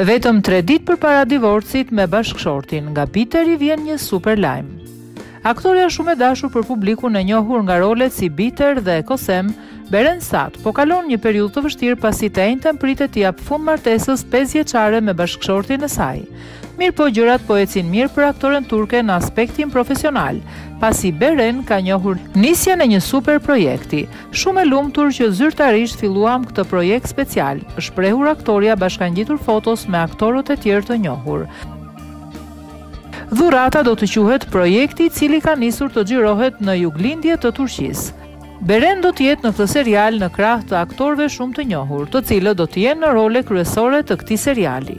Vetëm 3 ditë përpara divorcit me bashkëshortin, nga Biteri vjen një super lajm. Aktorja shumë e dashur për publikun e njohur nga rolet si Biter dhe Kosem, Beren Sat, po kalon një periudhë të vështirë pasi të enjten pritet t'i japë fund martesës 5 vjeçare me bashkëshortin e saj. Mirëpo gjërat po ecin mirë për aktoren turke në aspektin profesional, pasi Beren ka njohur nisjen e një super projekti. Shumë e lumtur që zyrtarisht filluam këtë projekt special, është shprehur aktorja bashkangjitur fotos me aktorët e tjerë të njohur. Dhurata do të quhet projekti i cili ka nisur të xhirohet në juglindje të Turqisë. Beren do të jetë në këtë serial në krah të aktorëve shumë të njohur, të cilët do të jenë në role kryesore të këtij seriali.